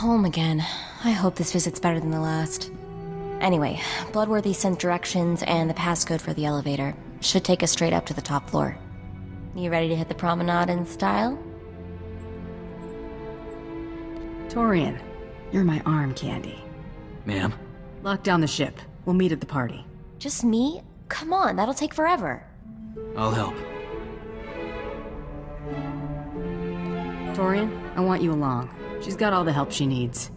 home again. I hope this visit's better than the last. Anyway, Bloodworthy sent directions and the passcode for the elevator. Should take us straight up to the top floor. You ready to hit the promenade in style? Torian, you're my arm candy. Ma'am? Lock down the ship. We'll meet at the party. Just me? Come on, that'll take forever. I'll help. Torian, I want you along. She's got all the help she needs.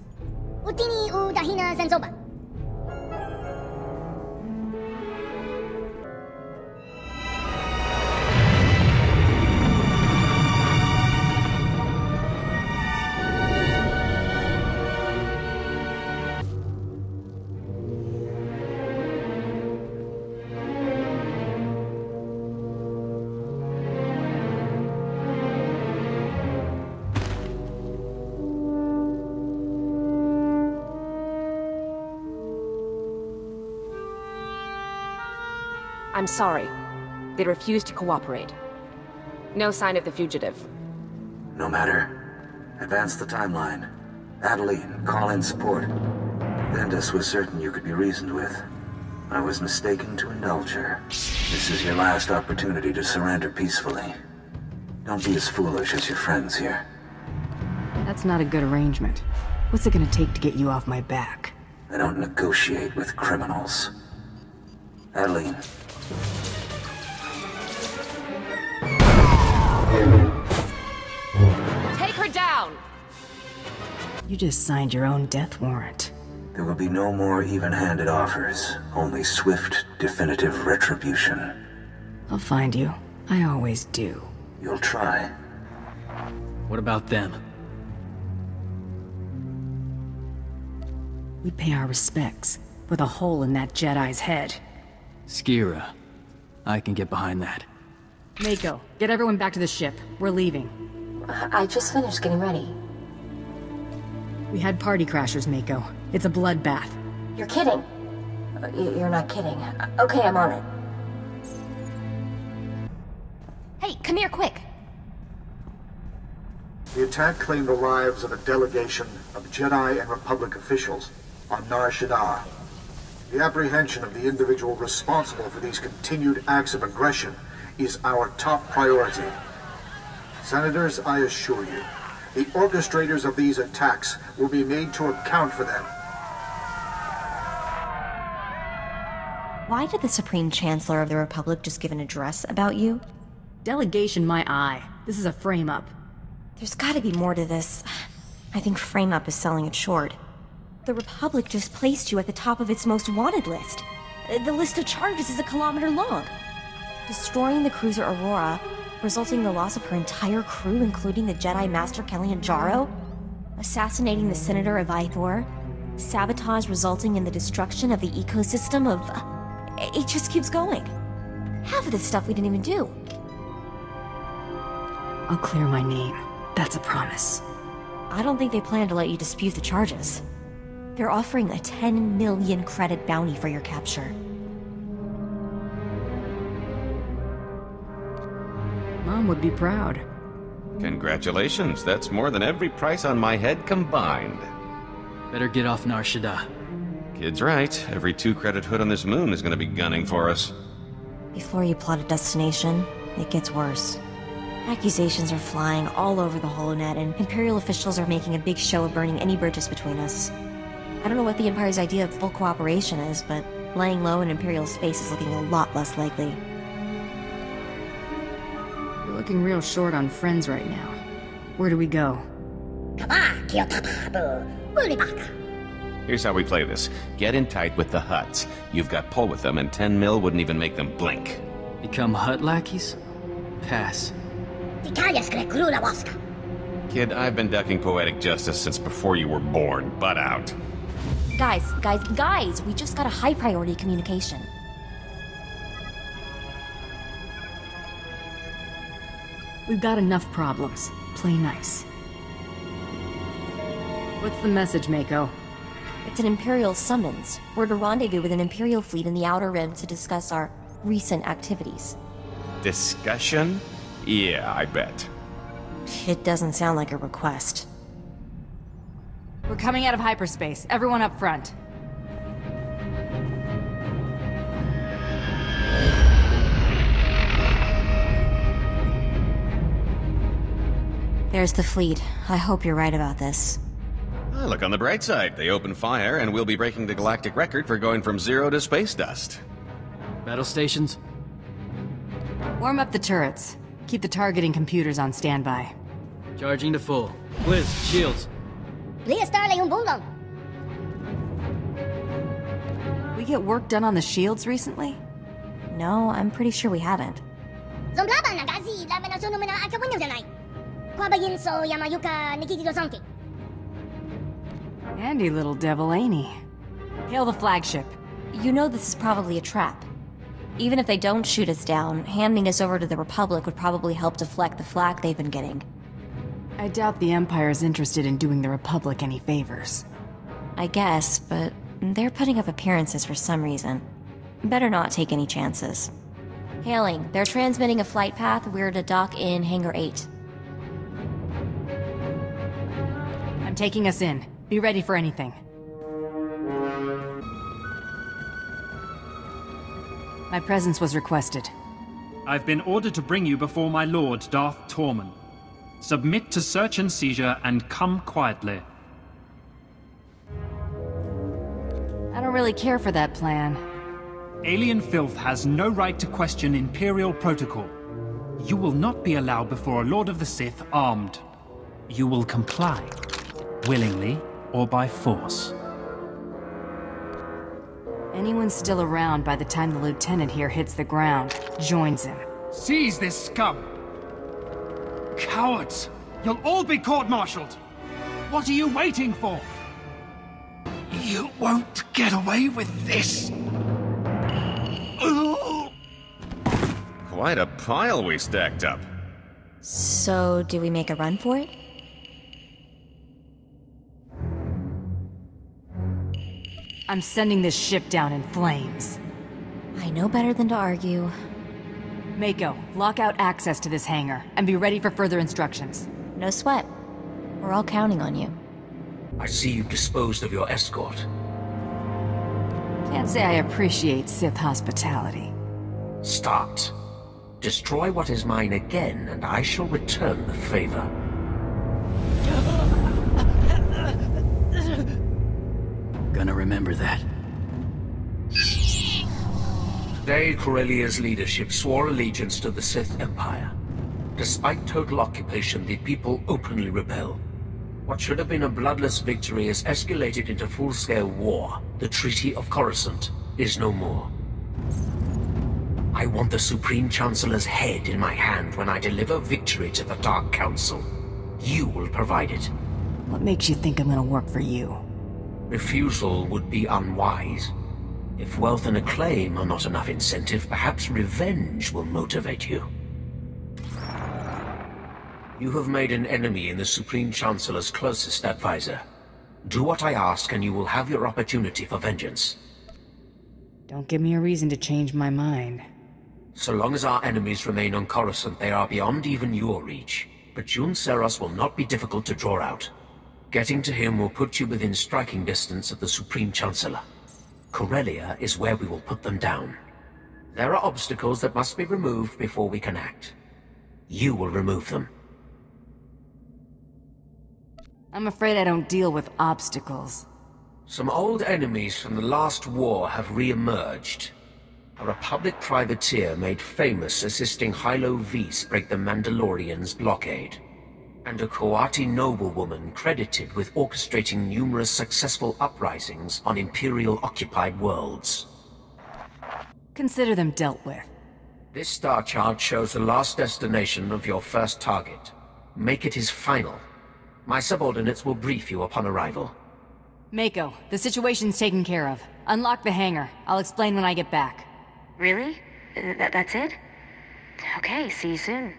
I'm sorry. They refused to cooperate. No sign of the fugitive. No matter. Advance the timeline. Adeline, call in support. Vendus was certain you could be reasoned with. I was mistaken to indulge her. This is your last opportunity to surrender peacefully. Don't be as foolish as your friends here. That's not a good arrangement. What's it gonna take to get you off my back? I don't negotiate with criminals. Adeline, Take her down! You just signed your own death warrant. there will be no more even-handed offers. Only swift, definitive retribution. I'll find you. I always do. You'll try. What about them? We pay our respects for the hole in that Jedi's head. Skira. I can get behind that. Mako, get everyone back to the ship. We're leaving. I just finished getting ready. We had party crashers, Mako. It's a bloodbath. You're kidding. Uh, You're not kidding. Okay, I'm on it. Hey, come here quick. The attack claimed the lives of a delegation of Jedi and Republic officials on Nar Shaddaa. The apprehension of the individual responsible for these continued acts of aggression is our top priority. Senators, I assure you, the orchestrators of these attacks will be made to account for them. Why did the Supreme Chancellor of the Republic just give an address about you? Delegation my eye. This is a frame-up. There's gotta be more to this. I think Frame Up is selling it short. The Republic just placed you at the top of its most wanted list. The list of charges is a kilometer long. Destroying the cruiser Aurora, resulting in the loss of her entire crew, including the Jedi Master Kellian Jarro. Assassinating the Senator of Ithor. Sabotage resulting in the destruction of the ecosystem of. uh, It just keeps going. Half of this stuff we didn't even do. I'll clear my name. That's a promise. I don't think they plan to let you dispute the charges. They're offering a 10 million credit bounty for your capture. Mom would be proud. Congratulations, that's more than every price on my head combined. Better get off Nar Shaddaa. Kid's right, every two credit hood on this moon is gonna be gunning for us. Before you plot a destination, it gets worse. Accusations are flying all over the HoloNet, and Imperial officials are making a big show of burning any bridges between us. I don't know what the Empire's idea of full cooperation is, but laying low in Imperial space is looking a lot less likely. You're looking real short on friends right now. Where do we go? Tapa kio tapa bu. Ulibaka. Here's how we play this. Get in tight with the Hutts. You've got pull with them, and 10 mil wouldn't even make them blink. Become Hutt lackeys? Pass. Tikaya skre krula waska. Kid, I've been ducking poetic justice since before you were born. Butt out. Guys, guys, guys, we just got a high priority communication. We've got enough problems. Play nice. What's the message, Mako? It's an Imperial summons. We're to rendezvous with an Imperial fleet in the Outer Rim to discuss our recent activities. Discussion? Yeah, I bet. It doesn't sound like a request. We're coming out of hyperspace. Everyone up front. There's the fleet. I hope you're right about this. Ah, look on the bright side. They open fire, and we'll be breaking the galactic record for going from zero to space dust. Battle stations? Warm up the turrets. Keep the targeting computers on standby. Charging to full. Blizz, shields. Liestarle un bundong. We get work done on the shields recently? No, I'm pretty sure we haven't. Zomblaba na gazi na suno na akawinyo janai. Kwabayin so yamayuka nikitido santi. Handy little devil, ain't he? Hail the flagship. You know this is probably a trap. Even if they don't shoot us down, handing us over to the Republic would probably help deflect the flak they've been getting. I doubt the Empire's interested in doing the Republic any favors. I guess, but they're putting up appearances for some reason. Better not take any chances. Hailing, they're transmitting a flight path. We're to dock in Hangar 8. I'm taking us in. Be ready for anything. My presence was requested. I've been ordered to bring you before my lord, Darth Tormen. Submit to search and seizure and come quietly. I don't really care for that plan. Alien filth has no right to question Imperial protocol. You will not be allowed before a Lord of the Sith armed. You will comply, willingly or by force. Anyone still around by the time the lieutenant here hits the ground joins him. Seize this scum! Cowards! You'll all be court-martialed! What are you waiting for? You won't get away with this! Quite a pile we stacked up. So, do we make a run for it? I'm sending this ship down in flames. I know better than to argue. Mako, lock out access to this hangar, and be ready for further instructions. No sweat. We're all counting on you. I see you've disposed of your escort. Can't say I appreciate Sith hospitality. Start. Destroy what is mine again, and I shall return the favor. Gonna remember that. Today, Corellia's leadership swore allegiance to the Sith Empire. Despite total occupation, the people openly rebel. What should have been a bloodless victory has escalated into full-scale war. The Treaty of Coruscant is no more. I want the Supreme Chancellor's head in my hand when I deliver victory to the Dark Council. You will provide it. What makes you think I'm gonna work for you? Refusal would be unwise. If wealth and acclaim are not enough incentive, perhaps revenge will motivate you. You have made an enemy in the Supreme Chancellor's closest advisor. Do what I ask and you will have your opportunity for vengeance. Don't give me a reason to change my mind. So long as our enemies remain on Coruscant, they are beyond even your reach. But Jun Seros will not be difficult to draw out. Getting to him will put you within striking distance of the Supreme Chancellor. Corellia is where we will put them down. There are obstacles that must be removed before we can act. You will remove them. I'm afraid I don't deal with obstacles. Some old enemies from the last war have re-emerged. A Republic privateer made famous assisting Hylo Visz break the Mandalorians' blockade. And a Coati noblewoman credited with orchestrating numerous successful uprisings on Imperial-occupied worlds. Consider them dealt with. This star chart shows the last destination of your first target. Make it his final. My subordinates will brief you upon arrival. Mako, the situation's taken care of. Unlock the hangar. I'll explain when I get back. Really? Th that's it? Okay, see you soon.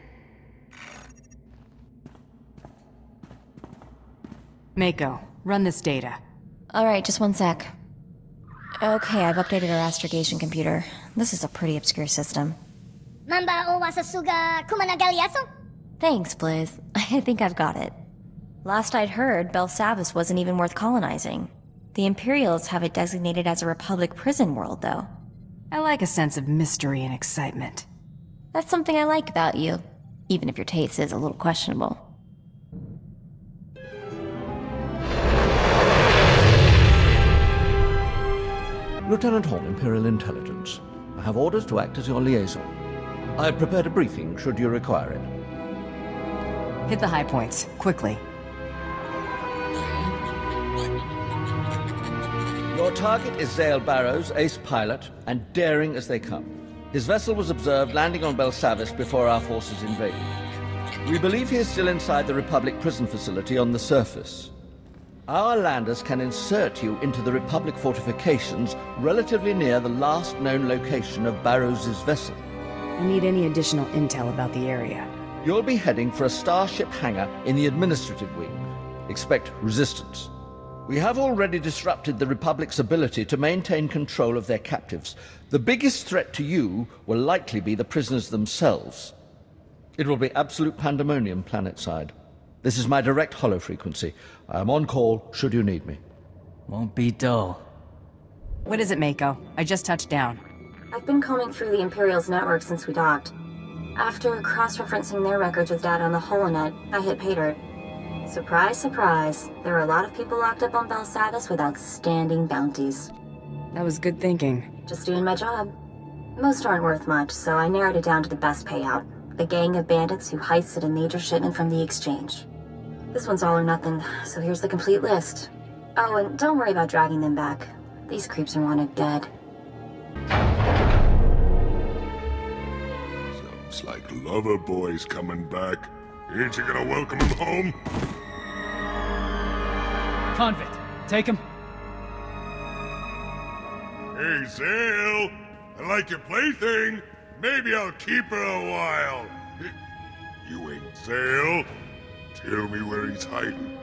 Mako, run this data. Alright, just one sec. Okay, I've updated our astrogation computer. This is a pretty obscure system. Mamba o wasasuga? Thanks, Blizz. I think I've got it. Last I'd heard, Belsavis wasn't even worth colonizing. The Imperials have it designated as a Republic prison world, though. I like a sense of mystery and excitement. That's something I like about you, even if your taste is a little questionable. Lieutenant Horn, Imperial Intelligence. I have orders to act as your liaison. I have prepared a briefing should you require it. Hit the high points, quickly. Your target is Zale Barrows, ace pilot, and daring as they come. His vessel was observed landing on Belsavis before our forces invaded. We believe he is still inside the Republic prison facility on the surface. Our landers can insert you into the Republic fortifications relatively near the last known location of Barrows's vessel. I need any additional intel about the area. You'll be heading for a starship hangar in the administrative wing. Expect resistance. We have already disrupted the Republic's ability to maintain control of their captives. The biggest threat to you will likely be the prisoners themselves. It will be absolute pandemonium planetside. This is my direct holo frequency. I am on call should you need me. Won't be dull. What is it, Mako? I just touched down. I've been combing through the Imperial's network since we docked. After cross-referencing their records with data on the Holonet, I hit paydirt. Surprise, surprise. There are a lot of people locked up on Belsavis with outstanding bounties. That was good thinking. Just doing my job. Most aren't worth much, so I narrowed it down to the best payout. A gang of bandits who heisted a major shipment from the exchange. This one's all or nothing, so here's the complete list. Oh, and don't worry about dragging them back. These creeps are wanted dead. Sounds like Lover Boy's coming back. Ain't you gonna welcome him home? Convict, take him. Hey, Zale! I like your plaything. Maybe I'll keep her a while. You ain't Zale. Tell me where he's hiding.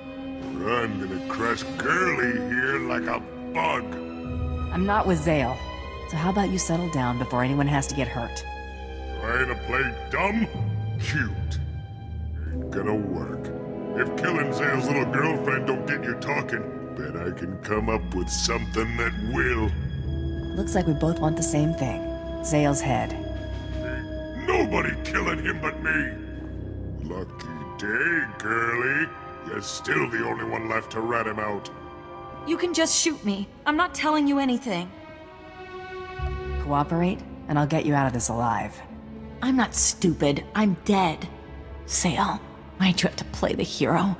Or I'm gonna crush Girly here like a bug. I'm not with Zale. So how about you settle down before anyone has to get hurt? Trying to play dumb? Cute. Ain't gonna work. If killing Zale's little girlfriend don't get you talking, bet I can come up with something that will. Looks like we both want the same thing. Zale's head. Ain't nobody killing him but me. Lucky day, girly. You're still the only one left to rat him out. You can just shoot me. I'm not telling you anything. Cooperate, and I'll get you out of this alive. I'm not stupid. I'm dead. Zale, why'd you have to play the hero?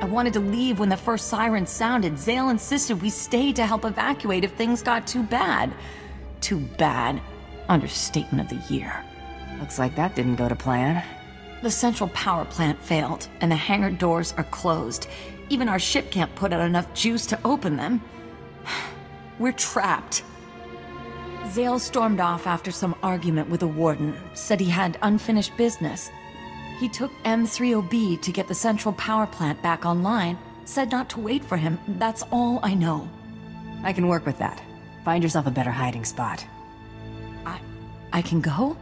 I wanted to leave when the first siren sounded. Zale insisted we stay to help evacuate if things got too bad. Too bad. Understatement of the year. Looks like that didn't go to plan. The central power plant failed, and the hangar doors are closed. Even our ship can't put out enough juice to open them. We're trapped. Zale stormed off after some argument with a warden, said he had unfinished business. He took M30B to get the central power plant back online, said not to wait for him. That's all I know. I can work with that. Find yourself a better hiding spot. I... I can go?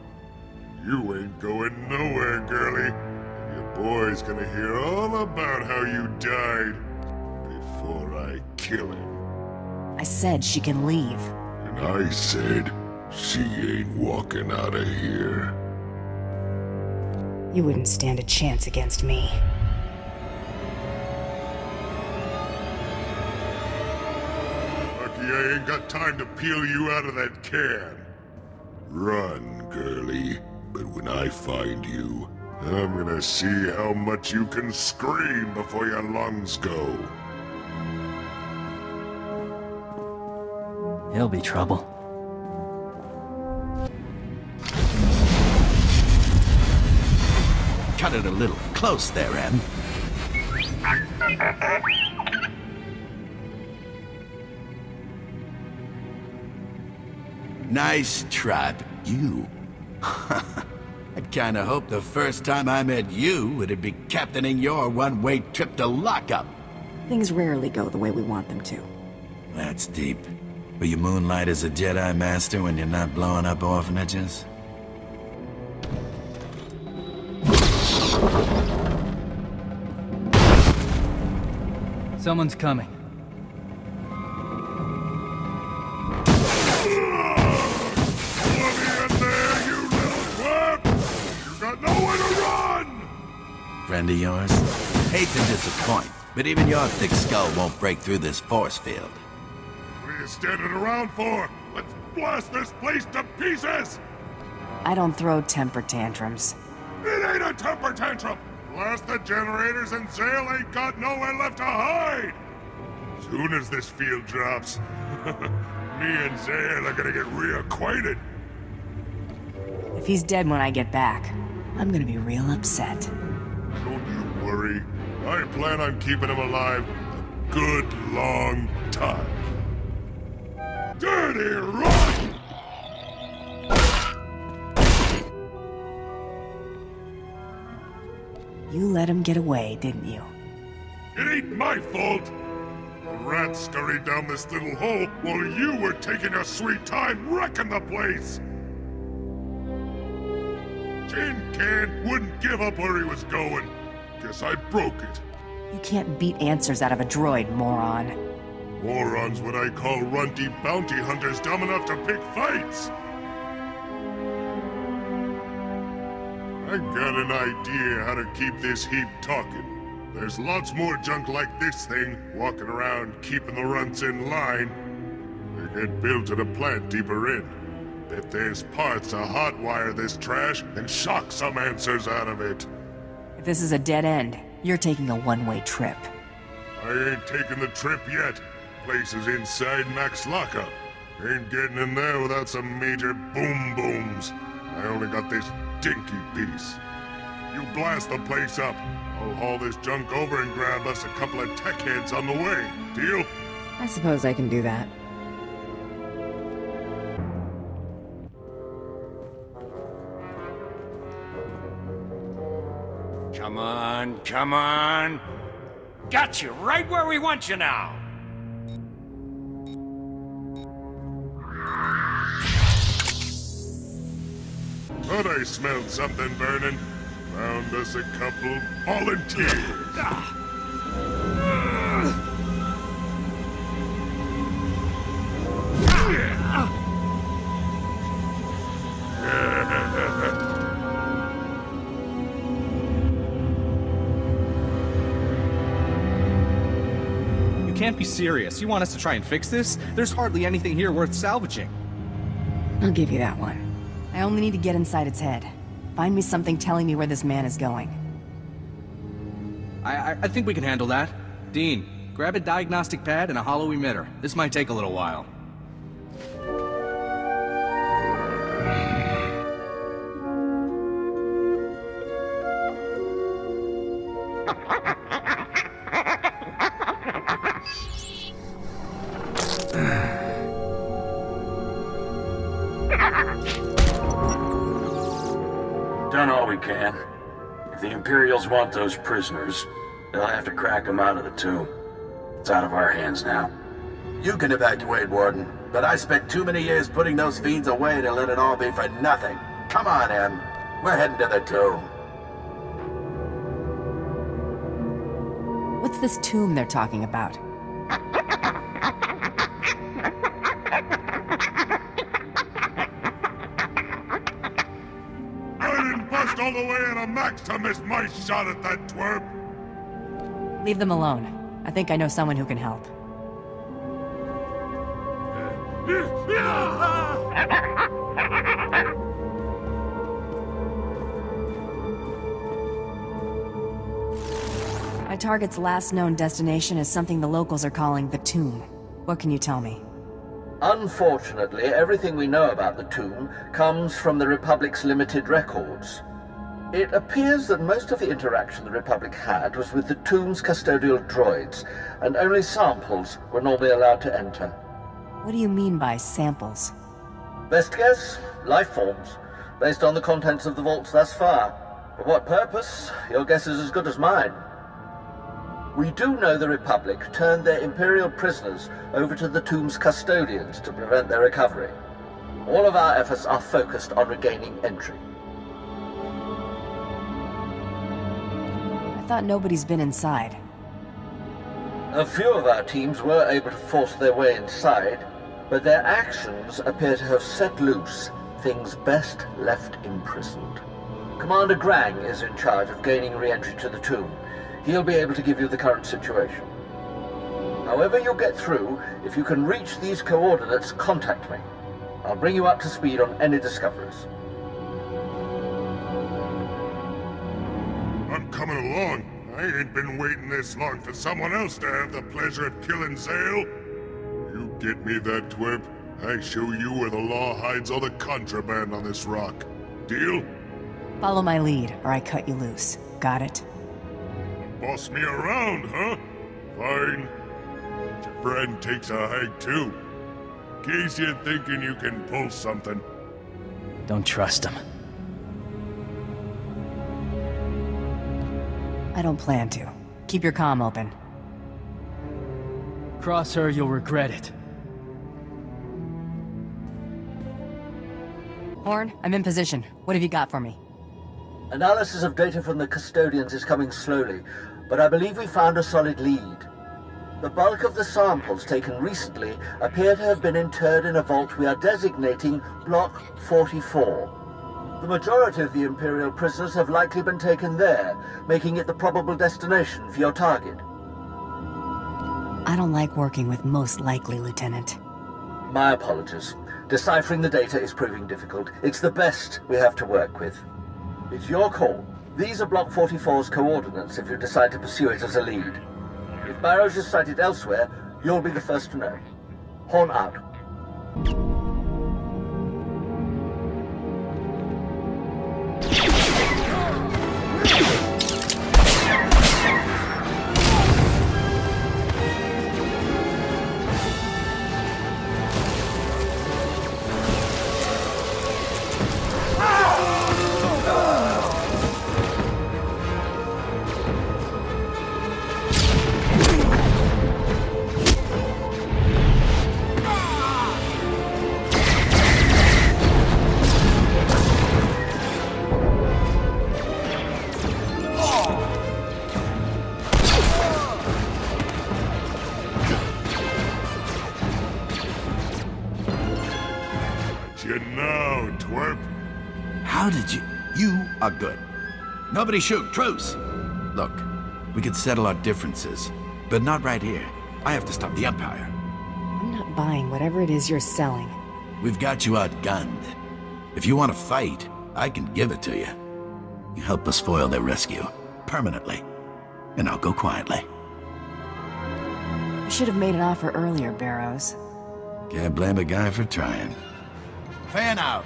You ain't going nowhere, girly. And your boy's gonna hear all about how you died before I kill him. I said she can leave. And I said she ain't walking out of here. You wouldn't stand a chance against me. Lucky I ain't got time to peel you out of that can. Run, girly. But when I find you, I'm gonna see how much you can scream before your lungs go. He'll be trouble. Cut it a little close there, Em. Nice trap, you... I'd kinda hoped the first time I met you it would be captaining your one-way trip to lockup. Things rarely go the way we want them to. That's deep. But you moonlight as a Jedi Master when you're not blowing up orphanages? Someone's coming. Hate to disappoint, but even your thick skull won't break through this force field. What are you standing around for? Let's blast this place to pieces! I don't throw temper tantrums. It ain't a temper tantrum! Blast the generators and Zale ain't got nowhere left to hide! Soon as this field drops, me and Zale are gonna get reacquainted. If he's dead when I get back, I'm gonna be real upset. Don't you worry. I plan on keeping him alive a good long time. Dirty rotten! You let him get away, didn't you? It ain't my fault! The rats scurried down this little hole while you were taking a sweet time wrecking the place! Tin Can wouldn't give up where he was going. Guess I broke it. You can't beat answers out of a droid, moron. Morons what I call runty bounty hunters dumb enough to pick fights! I got an idea how to keep this heap talking. There's lots more junk like this thing walking around keeping the runts in line. They get built at a plant deeper in. Bet there's parts to hotwire this trash and shock some answers out of it. If this is a dead end, you're taking a one-way trip. I ain't taking the trip yet. Place is inside Max lockup. Ain't getting in there without some major boom booms. I only got this dinky piece. You blast the place up. I'll haul this junk over and grab us a couple of tech heads on the way. Deal? I suppose I can do that. Come on, come on. Got you right where we want you now. Oh, Thought I smelled something burning. Found us a couple volunteers. Ah. Be serious. You want us to try and fix this? There's hardly anything here worth salvaging. I'll give you that one. I only need to get inside its head. Find me something telling me where this man is going. I, I, I think we can handle that. Dean, grab a diagnostic pad and a holo emitter. This might take a little while. Want those prisoners, they'll have to crack them out of the tomb. It's out of our hands now. You can evacuate, Warden, but I spent too many years putting those fiends away to let it all be for nothing. Come on, Em. We're heading to the tomb. What's this tomb they're talking about? All the way in a max to miss my shot at that twerp. Leave them alone. I think I know someone who can help. My target's last known destination is something the locals are calling the Tomb. What can you tell me? Unfortunately, everything we know about the tomb comes from the Republic's limited records. It appears that most of the interaction the Republic had was with the tomb's custodial droids, and only samples were normally allowed to enter. What do you mean by samples? Best guess, life forms, based on the contents of the vaults thus far. For what purpose? Your guess is as good as mine. We do know the Republic turned their Imperial prisoners over to the tomb's custodians to prevent their recovery. All of our efforts are focused on regaining entry. Thought nobody's been inside. A few of our teams were able to force their way inside, but their actions appear to have set loose things best left imprisoned. Commander Grang is in charge of gaining re-entry to the tomb. He'll be able to give you the current situation. However you get through, if you can reach these coordinates, contact me. I'll bring you up to speed on any discoveries. Coming along. I ain't been waiting this long for someone else to have the pleasure of killing Zale. You get me that twerp, I show you where the law hides all the contraband on this rock. Deal? Follow my lead, or I cut you loose. Got it? Boss me around, huh? Fine. But your friend takes a hike too. In case you're thinking you can pull something. Don't trust him. I don't plan to. Keep your comm open. Cross her, you'll regret it. Horn, I'm in position. What have you got for me? Analysis of data from the custodians is coming slowly, but I believe we found a solid lead. The bulk of the samples taken recently appear to have been interred in a vault we are designating Block 44. The majority of the Imperial prisoners have likely been taken there, making it the probable destination for your target. I don't like working with most likely, Lieutenant. My apologies. Deciphering the data is proving difficult. It's the best we have to work with. It's your call. These are Block 44's coordinates if you decide to pursue it as a lead. If Barrows is sighted elsewhere, you'll be the first to know. Horn out. Nobody shoot. Truce. Look, we could settle our differences, but not right here. I have to stop the Empire. I'm not buying whatever it is you're selling. We've got you outgunned. If you want to fight, I can give it to you. You help us foil their rescue. Permanently. And I'll go quietly. You should have made an offer earlier, Barrows. Can't blame a guy for trying. Fan out!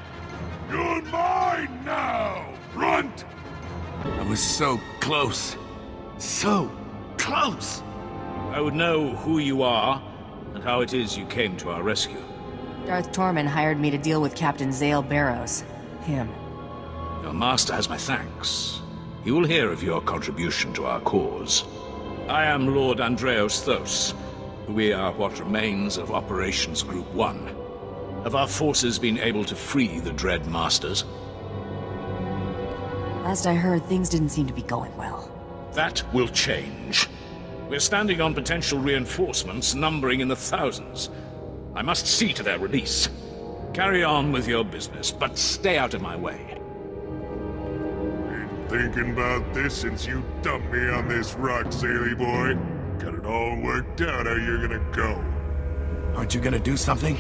You're mine now, runt! I was so close. So close! I would know who you are and how it is you came to our rescue. Darth Tormen hired me to deal with Captain Zale Barrows. Him. Your master has my thanks. He will hear of your contribution to our cause. I am Lord Andreos Thos. We are what remains of Operations Group 1. Have our forces been able to free the Dread Masters? Last I heard, things didn't seem to be going well. That will change. We're standing on potential reinforcements numbering in the thousands. I must see to their release. Carry on with your business, but stay out of my way. Been thinking about this since you dumped me on this rock, Saley boy. Got it all worked out how you're gonna go. Aren't you gonna do something?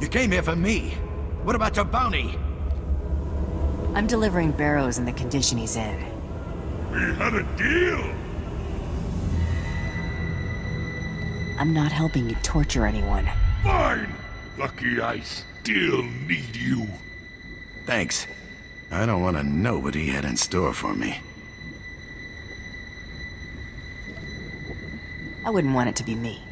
You came here for me. What about your bounty? I'm delivering Barrows in the condition he's in. We had a deal! I'm not helping you torture anyone. Fine! Lucky I still need you. Thanks. I don't want to know what he had in store for me. I wouldn't want it to be me.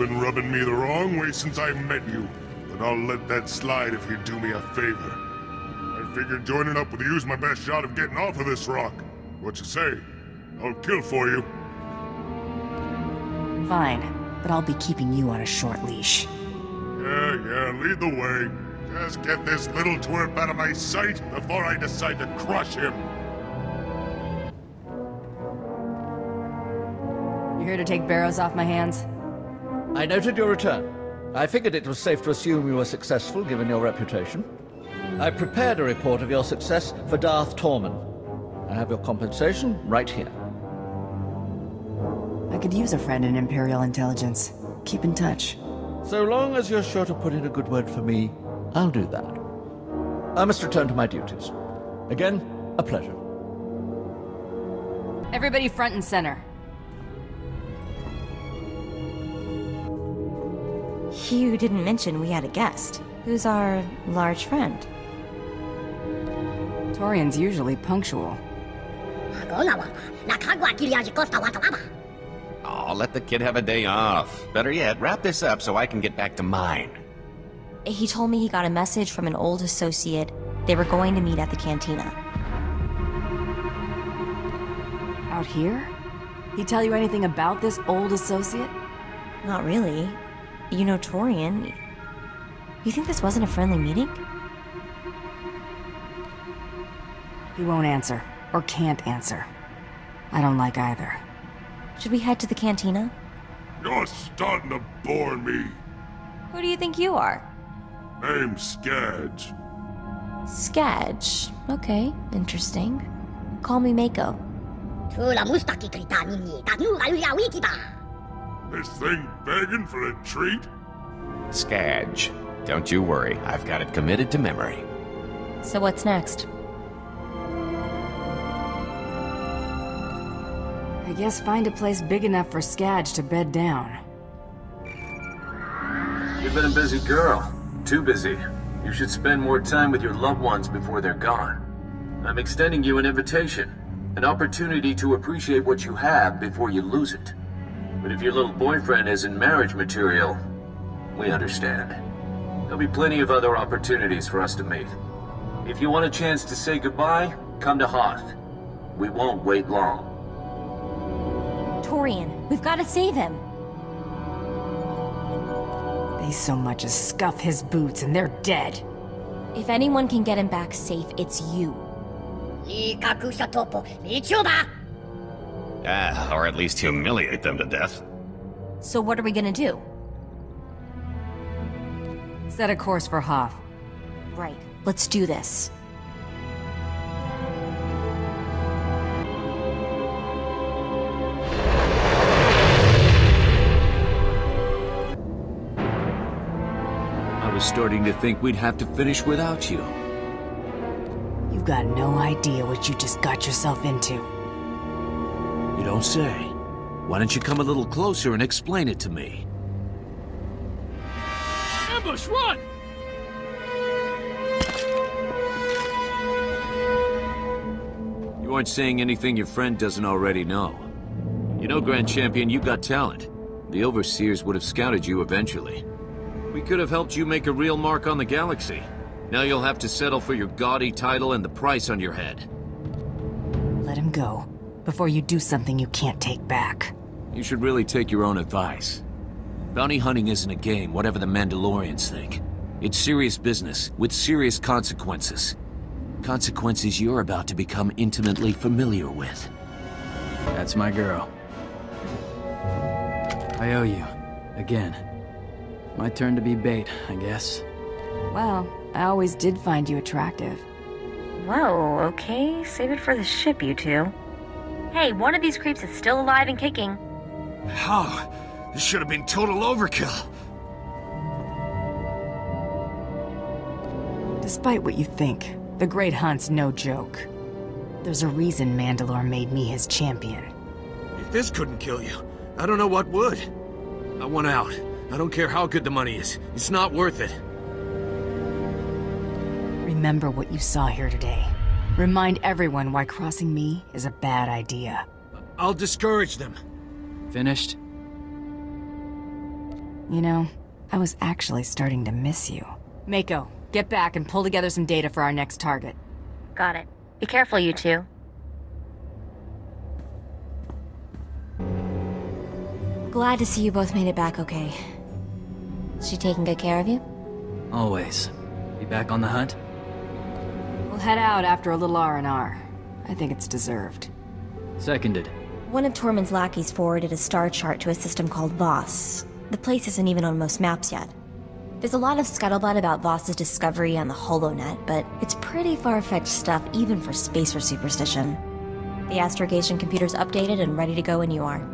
Been rubbing me the wrong way since I met you, but I'll let that slide if you do me a favor. I figured joining up with you is my best shot of getting off of this rock. What you say? I'll kill for you. Fine, but I'll be keeping you on a short leash. Yeah, yeah, lead the way. Just get this little twerp out of my sight before I decide to crush him. You're here to take Barrows off my hands? I noted your return. I figured it was safe to assume you were successful, given your reputation. I prepared a report of your success for Darth Tormen. I have your compensation right here. I could use a friend in Imperial Intelligence. Keep in touch. So long as you're sure to put in a good word for me, I'll do that. I must return to my duties. Again, a pleasure. Everybody front and center. You didn't mention we had a guest. Who's our large friend? Torian's usually punctual. Oh, let the kid have a day off. Better yet, wrap this up so I can get back to mine. He told me he got a message from an old associate. They were going to meet at the cantina. Out here? He tell you anything about this old associate? Not really. You know Torian. You think this wasn't a friendly meeting? He won't answer. Or can't answer. I don't like either. Should we head to the cantina? You're starting to bore me. Who do you think you are? Name's Skadge. Skadge. Okay, interesting. Call me Mako. This thing begging for a treat? Skadge. Don't you worry, I've got it committed to memory. So what's next? I guess find a place big enough for Skadge to bed down. You've been a busy girl. Too busy. You should spend more time with your loved ones before they're gone. I'm extending you an invitation. An opportunity to appreciate what you have before you lose it. But if your little boyfriend isn't marriage material, we understand. There'll be plenty of other opportunities for us to meet. If you want a chance to say goodbye, come to Hoth. We won't wait long. Torian, we've got to save him. They so much as scuff his boots and they're dead. If anyone can get him back safe, it's you. Ah, or at least humiliate them to death. So what are we gonna do? Set a course for Hoth. Right, let's do this. I was starting to think we'd have to finish without you. You've got no idea what you just got yourself into. You don't say. Why don't you come a little closer and explain it to me? Ambush, run! You aren't saying anything your friend doesn't already know. You know, Grand Champion, you got talent. The Overseers would have scouted you eventually. We could have helped you make a real mark on the galaxy. Now you'll have to settle for your gaudy title and the price on your head. Let him go, before you do something you can't take back. You should really take your own advice. Bounty hunting isn't a game, whatever the Mandalorians think. It's serious business, with serious consequences. Consequences you're about to become intimately familiar with. That's my girl. I owe you. Again. My turn to be bait, I guess. Well, I always did find you attractive. Whoa, okay. Save it for the ship, you two. Hey, one of these creeps is still alive and kicking. How? This should have been total overkill. Despite what you think, the Great Hunt's no joke. There's a reason Mandalore made me his champion. If this couldn't kill you, I don't know what would. I want out. I don't care how good the money is. It's not worth it. Remember what you saw here today. Remind everyone why crossing me is a bad idea. I'll discourage them. Finished? You know, I was actually starting to miss you. Mako, get back and pull together some data for our next target. Got it. Be careful, you two. Glad to see you both made it back okay. Is she taking good care of you? Always. Be back on the hunt? We'll head out after a little R&R. I think it's deserved. Seconded. One of Tormen's lackeys forwarded a star chart to a system called Voss. The place isn't even on most maps yet. There's a lot of scuttlebutt about Voss's discovery on the HoloNet, but it's pretty far-fetched stuff even for spacer superstition. The astrogation computer's updated and ready to go when you are.